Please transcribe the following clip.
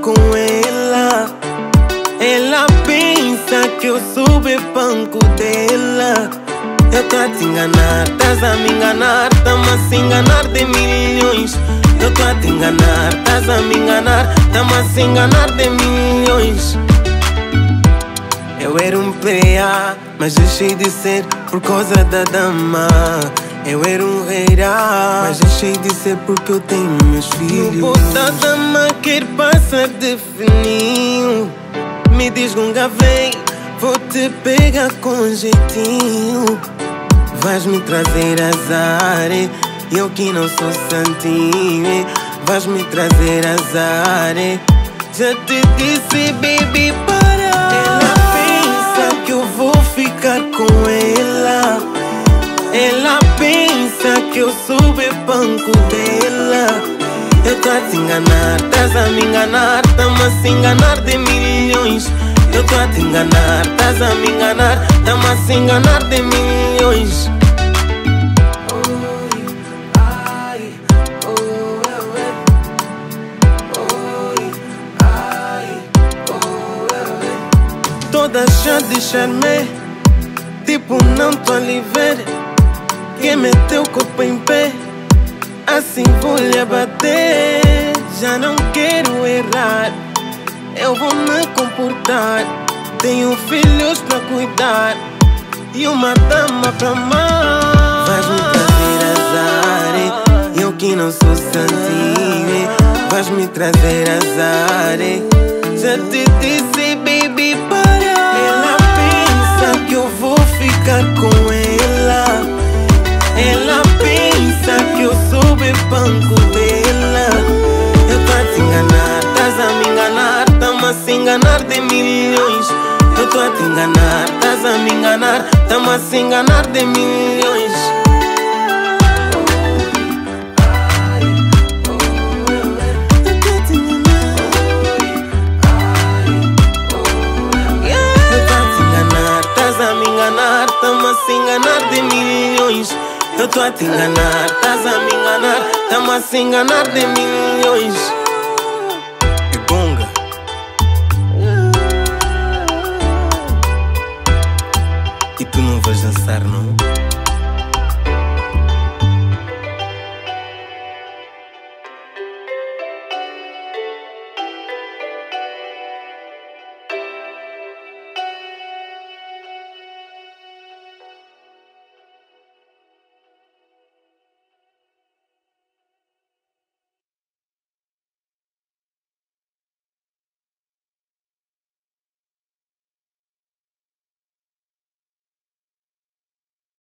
com ela. Ela pensa que eu sou banco dela. Eu tá te enganar, estás a me enganar, estamos a se enganar de milhões. Eu tô a te enganar, estás a me enganar, estamos a se enganar de milhões. Eu era um PA, mas deixei de ser por causa da dama. Eu era um reirá deixei de ser porque eu tenho meus filhos. No da dama quer passar de fininho. Me diz gunga vem, vou te pegar com jeitinho. Vais me trazer azar, eu que não sou santinho. Vais me trazer azar, já te disse baby para. Ela pensa que eu vou ficar com ela. Ela pensa que eu sou banco dela. Eu tô a te enganar, estás a me enganar, tamo a se enganar de milhões. Eu tô a te enganar, estás a me enganar, tamo a se enganar de milhões. Toda chá de charme, tipo não tô a lhe Quem meteu o corpo em pé, assim vou lhe abater. Já não quero errar, eu vou me comportar. Tenho filhos pra cuidar e uma dama pra amar. Vais me trazer azar, eu que não sou santinho. Vais me trazer azar, já te disse, enganar de milhões. Eu tô a te enganar, estás a me enganar, tamo a se enganar de milhões. Tamo a se enganar de milhões. Eu tô a te enganar, estás a me enganar, tamo a se enganar de milhões. vais dançar, não?